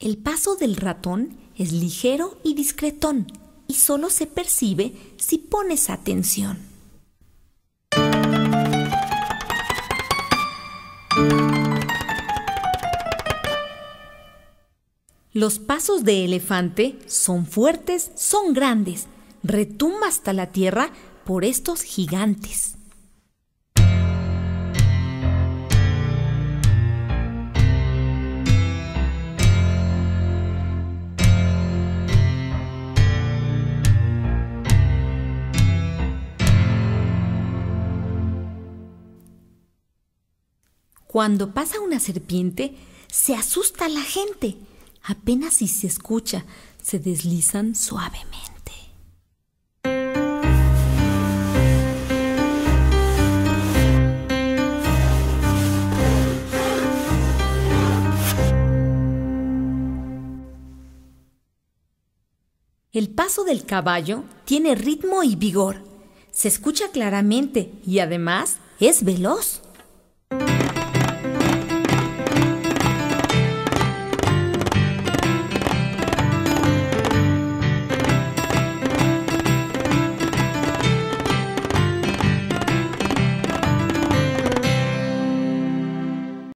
El paso del ratón es ligero y discretón y solo se percibe si pones atención. Los pasos de elefante son fuertes, son grandes, retumba hasta la tierra por estos gigantes. Cuando pasa una serpiente, se asusta la gente. Apenas si se escucha, se deslizan suavemente. El paso del caballo tiene ritmo y vigor. Se escucha claramente y además es veloz.